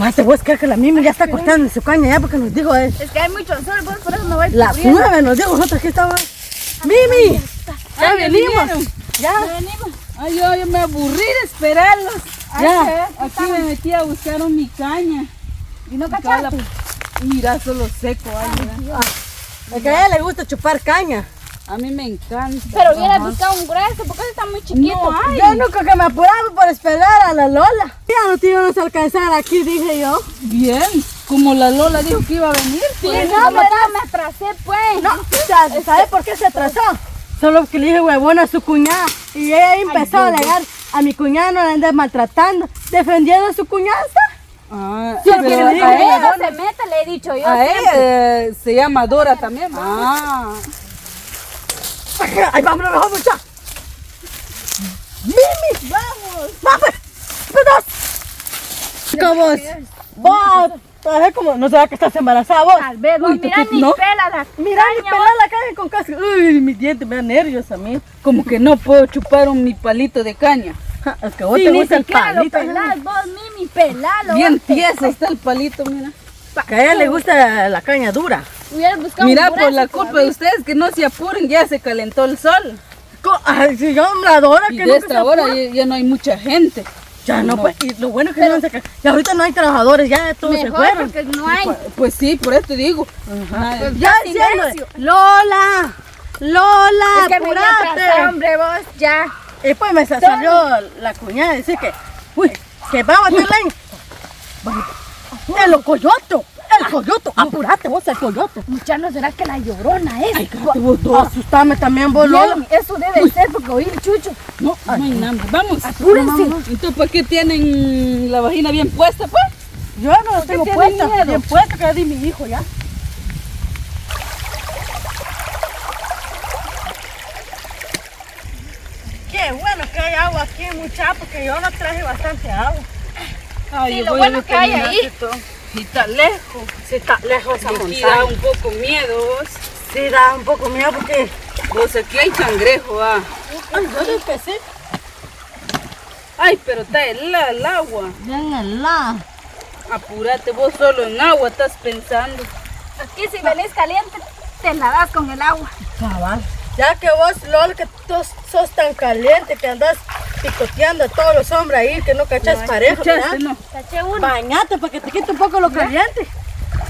Aparte, vos crees que la Mimi ya está cortando su caña ya porque nos dijo él. Es que hay mucho sol, vos por eso me voy Las cubriendo. nueve nos dijo nosotros que estaba. ¡Mimi! Ya venimos. Ya. Ay, yo, yo me aburrí de esperarlos. Ay, Ya. Aquí me metí a buscar mi caña. ¿Y no Acá la- cachaste? Mira, solo seco. Ay, mira. Es que a ella le gusta chupar caña. A mí me encanta. Pero hubiera buscado un grueso, porque está muy chiquito. No hay. Yo nunca que me apuraba por esperar a la Lola. Ya no te íbamos a alcanzar aquí, dije yo. Bien. Como la Lola dijo que iba a venir. Sí, pues. no, pero me atrasé, pues. No, ¿sabes sabe por qué se atrasó? Solo que le dije huevona a su cuñada. Y ella empezó a alegar a mi cuñada no la ande maltratando, defendiendo a su cuñada. Ah, Sí, pero pero a ella, no se mete, le he dicho yo. a siempre. ella eh, se llama Dora también. Ah. Ay, vámonos mejor, mucha. Mimi, vamos. Vamos. Dos. ¿Cómo es? Vos, es como, no sabes que estás embarazada vos. Tal vez, vos mira ¿tú qué- ni no? pela la Mira, mi pelada la caña con casca. Uy, mis dientes me dan nervios a mí. Como que no puedo chupar un, mi palito de caña. Ja, Es que vos Sí, te gusta el siquiera lo palito. pelás, vos, Mimi, pelalo. Bien tieso está el palito, mira. Que a ella le gusta la caña dura. Mira, un por la culpa de ustedes que no se apuren, ya se calentó el sol. Ay, si yo la adoro Y que de nunca esta se hora ya, ya no hay mucha gente. Ya no, No. pues, y lo bueno es que no se Y ahorita no hay trabajadores, ya todos se Mejor fueron. porque no hay. Pues, pues sí, por eso te digo. Nadie- Pues Ya silencio. Lola, Lola, Es que apurate. hombre, vos, ya. Y pues me sa- salió la cuñada decir que, uy, que va a bater leña. El coyoto, el coyoto, apurate vos el coyoto. Mucha, ¿no será que la llorona es? Ay, cállate vos dos. Asustame también vos, Lola. Bien, eso debe ser porque oí el chucho. No, no hay nada. Vamos. Apúrense. Entonces, ¿para qué tienen la vagina bien puesta, pues? Yo no lo tengo tienen puesta, miedo? bien puesta que ya di mi hijo ya. Qué bueno que hay agua aquí, muchacha, porque yo no traje bastante agua. Ay, Sí, lo bueno que hay ahí. esto. Y está lejos. Sí, está lejos esa aquí da montaña. un poco miedo vos. Sí, da un poco miedo porque... Vos aquí hay cangrejo, ah. Ay, yo digo que sí. Ay, pero está helada el agua. Bien helada. Apúrate, vos solo en agua estás pensando. Aquí si venís caliente, te la das con el agua. Cabal. Ya que vos, Lol, que tú sos tan caliente que andas picoteando a todos los hombres ahí, que no cachas parejo, ¿Escuchaste, ¿verdad? no? Caché uno. Bañate para que te quite un poco lo caliente.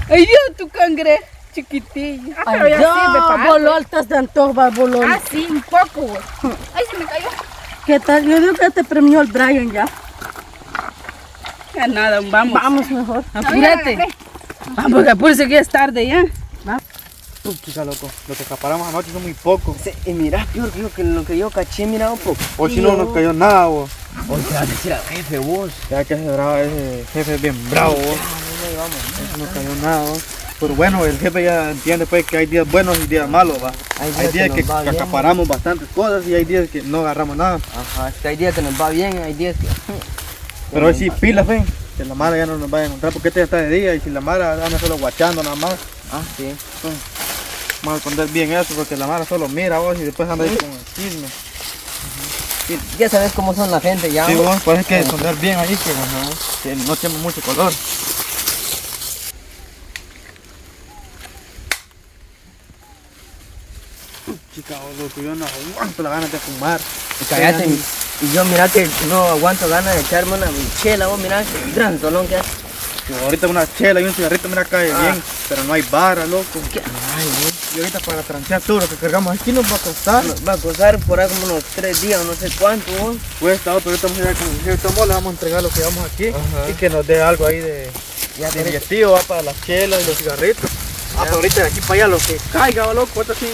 Ay, Dios, tu cangrejo chiquitillo. Ah, pero ya sirve para vos, algo. Lol, estás de antojo, bolón. Ah, sí, un poco. güey. Ay, se me cayó. ¿Qué tal? Yo digo que te premió el Brian ya. Ya nada, vamos. Vamos mejor. Apúrate. Vamos, apúrese que ya es tarde ya. Chica, loco, lo que acaparamos anoche son muy poco. Sí, y mira, peor que lo que, yo caché, mira un poco. Hoy si no nos cayó nada, vos. Hoy te vas a decir al jefe vos. Ya que ese, bravo, ese jefe es bien bravo, vos. No cayó nada, vos. Pero bueno, el jefe ya entiende pues que hay días buenos y días malos, va. Hay días Hay que días que, acaparamos bastantes cosas y hay días que no agarramos nada. Ajá, hay días que nos va bien, hay días que... Pero hoy sí, pilas, ven. Que la mara ya no nos va a encontrar porque este ya está de día y si la mara anda solo guachando nada más. Ah, sí. Vamos a esconder bien eso porque la mara solo mira vos y después anda ahí con el chisme. Ya sabes cómo son la gente ya. Sí, vos. vos, parece que esconder bien ahí que, que no tiene mucho color. Chica, vos, loco, yo no aguanto la ganas de fumar. Y cállate. Y, yo mira que no aguanto ganas de echarme una chela, vos mira, qué gran solón que hace. Que ahorita una chela y un cigarrito me la cae Ah. bien, pero no hay vara, loco. Ay, vos. Y ahorita para transear todo lo que cargamos aquí nos va a costar. Nos va a costar por ahí como unos tres días no sé cuánto, vos. Cuesta, pero ahorita vamos a ir con le vamos a entregar lo que llevamos aquí Ajá. y que nos dé algo ahí de, Ya de digestivo, va para las chelas y los cigarritos. Ah, pero ahorita de aquí para allá lo que caiga, loco, ahorita sí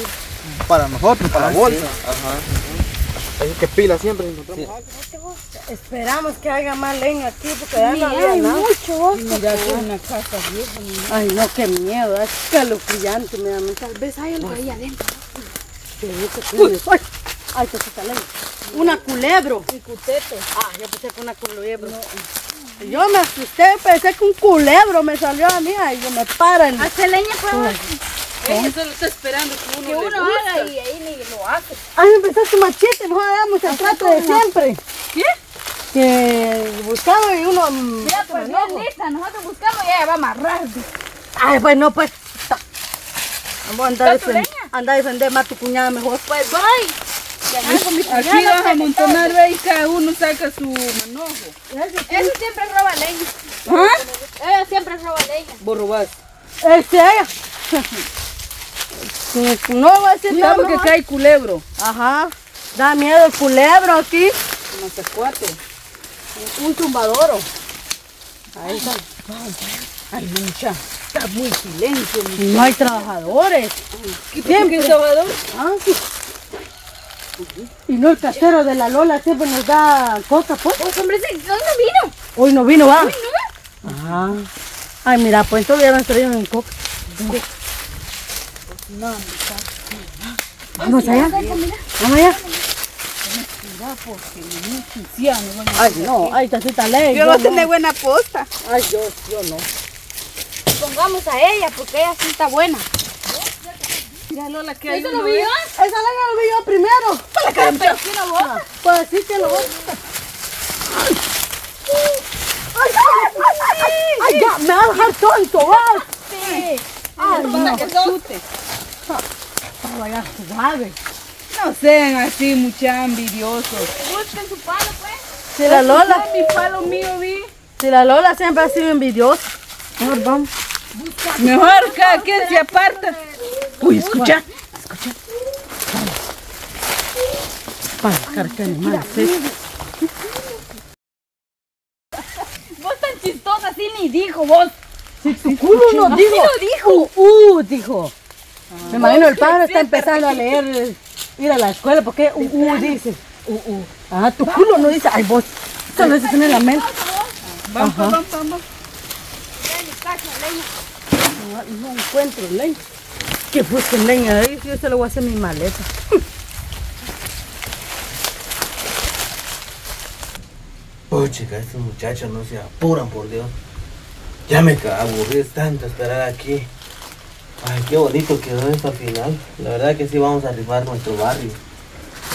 para nosotros, para Ah, la bolsa. sí. Ajá. Así que pila siempre encontramos algo. Esperamos que haya más leña aquí porque ya no había hay nada. mucho, vos. Mira, que es una casa vieja. mira. Ay, no, qué miedo, es calofriante me da Tal vez hay algo ahí adentro. Uy, ay, ay, te quita leña. Una culebro. Y cutete. Ah, yo pensé que una culebro. Yo me asusté, pensé que un culebro me salió a mí y yo me paran. Hace leña, pues. Ella solo está esperando que uno, Que uno haga y ahí ni lo hace. Ay, empezaste machete, no hagamos el trato de siempre. ¿Qué? que buscado y uno... Mira, pues bien lista, nosotros buscamos y ella va a amarrar. Ay, pues no, pues. Vamos a andar a ¿Está tu defender, andar a defender más tu cuñada mejor. Pues mi Aquí vas a amontonar, ve, y cada uno saca su manojo. Eso siempre roba leña. ¿Ah? Ella siempre roba leña. Vos robás. Este, ella. No va a decir Cuidado nada. que cae culebro. Ajá. Da miedo el culebro aquí. Mazacuate. Un tumbadoro. Ahí está. Ay, mucha. Está muy silencio. Y no hay trabajadores. Siempre. ¿Qué Salvador? Ah, sí. Y no el casero de la Lola siempre nos da coca, pues. Pues hombre, sí, ¿dónde vino? Hoy no vino, va. Ajá. Ay, mira, pues ya nos trajeron en coca. Vamos allá. Vamos allá. Ay, no, ay, tacita ley. Yo no tengo buena posta. Ay, yo, yo no. Pongamos a ella porque ella sí está buena. Mira, Lola, que hay ¿Eso lo vio? ¿eh? Esa ley ya lo vi yo primero. Pero ¿quién lo bota? Pues sí que lo voy Ay, ay, ya, me va a dejar tonto, va. Sí. Ay, Para no. que chute. Vaya, suave. No sean así, mucha envidiosos. Busquen su palo, pues. Si la Lola, Mi palo mío, vi. si la Lola siempre ha sido envidiosa. Mejor vamos. Mejor cada quien se aparta. Uy, escucha. Para dejar que animal. Sí. Vos tan chistosa, así ni dijo vos. Si tu culo no dijo. dijo. Uh, uh, Me imagino el padre está empezando a leer, eh, ir a la escuela porque uh, uh, dice. Uh, uh. Ah, tu culo no dice. Ay, vos. Eso lo dices en la mente. Vamos, vamos, vamos. No, no encuentro leña. Que busquen leña ahí, yo se lo voy a hacer en mi maleta. Oh, chica, estos muchachos no se apuran, por Dios. Ya me aburrí tanto esperar aquí. Ay, qué bonito quedó esto al final. La verdad que sí vamos a rifar nuestro barrio.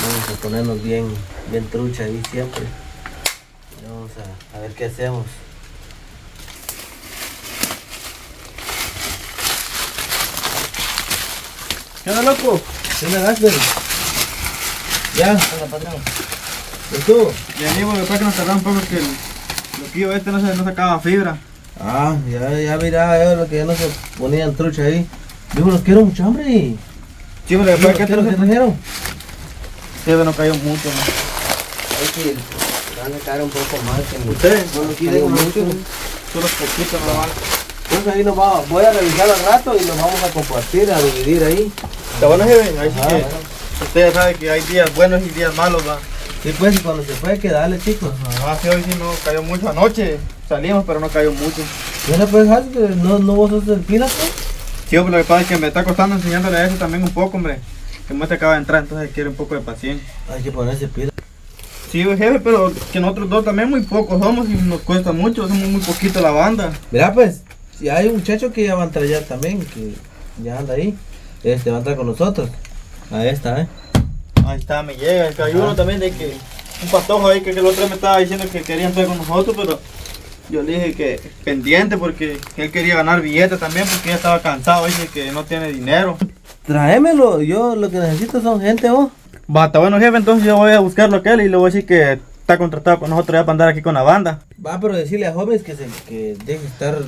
Vamos a ponernos bien, bien trucha ahí siempre. Vamos a, a ver qué hacemos. ¿Qué onda, loco? ¿Qué me das? Ya, hola, patrón. ¿Y tú? Y amigo, después que nos tardamos un poco que el loquillo este no, se, no sacaba fibra. Ah, ya, ya miraba yo lo que ya no se ponían trucha ahí. Digo, los quiero mucho, hombre. y- Sí, pero ¿Qué después que que los trajeron? fibra no cayó mucho. ¿no? Hay que van a caer un poco más. que Ustedes, no dejo mucho. Solo poquito no van. Pues ahí nos vamos, voy a revisar al rato y nos vamos a compartir, a dividir ahí. Está bueno, jefe. Ahí sí que bueno. ustedes saben que hay días buenos y días malos, va. Sí, pues, y cuando se fue, que dale, chicos. Ah, sí, hoy sí no cayó mucho. Anoche salimos, pero no cayó mucho. Mira, pues, no, no vos sos del pila, pues. Sí, pero lo que pasa es que me está costando enseñándole a eso también un poco, hombre. Que me acaba de entrar, entonces quiere un poco de paciencia. Hay que ponerse pila. Sí, jefe, pero que nosotros dos también muy pocos somos y nos cuesta mucho, somos muy poquito la banda. Mira, pues, si hay un muchacho que ya va a entrar ya también, que ya anda ahí. Este va a entrar con nosotros. Ahí está, ¿eh? Ahí está, me llega. Que hay uno también de que un patojo ahí que, que el otro me estaba diciendo que quería entrar con nosotros, pero yo le dije que pendiente porque él quería ganar billetes también porque ya estaba cansado, dice que no tiene dinero. Tráemelo, yo lo que necesito son gente, vos. Bata, bueno jefe, entonces yo voy a buscarlo a aquel y le voy a decir que está contratado con nosotros ya para andar aquí con la banda. Va, pero decirle a jóvenes que se que deje estar,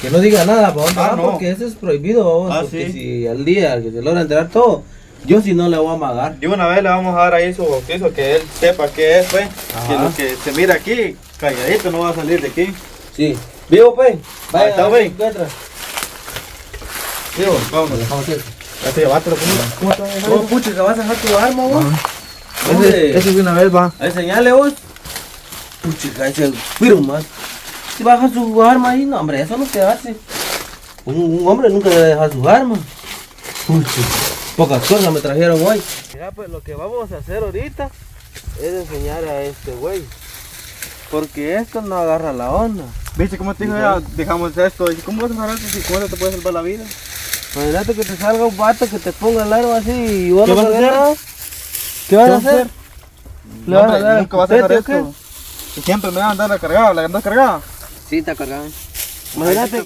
que no diga nada dónde Ah, no. porque eso es prohibido, vos, Ah, porque sí. si al día que se logra enterar todo, yo si no le voy a amagar. De una vez le vamos a dar ahí su bautizo, que él sepa qué es, pues. Que lo que se mira aquí, calladito, no va a salir de aquí. Sí. Vivo, pues. Vaya, está, a güey. encuentra. Vivo. Vámonos. Vamos a ir. Ya te llevaste, ¿cómo, cómo está? Vos, pucha, que vas a dejar tu arma, vos. Ese, ese de una vez va. A enseñarle vos. Pucha, ese más. Si baja su arma ahí, no, hombre, eso no se hace. Un, un hombre nunca debe dejar su arma. Pucha, pocas cosas me trajeron hoy. Mira, pues lo que vamos a hacer ahorita es enseñar a este güey. Porque esto no agarra la onda. ¿Viste cómo te dijo ya? Dejamos esto. ¿Y cómo vas a esto si eso te puede salvar la vida? Imagínate que te salga un vato que te ponga el arma así y vos ¿Qué no vas a hacer? nada. ¿Qué vas a hacer? hacer? ¿Le vas a dar nunca vas a o esto. siempre me van a andar la que andas cargada. Sí, está cargado. Imagínate